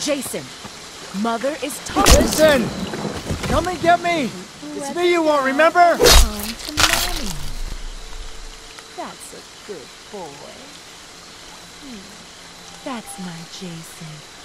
Jason, Mother is talking. Listen! Come and get me! It's me you want, remember? That's a good boy. Hmm. That's my Jason.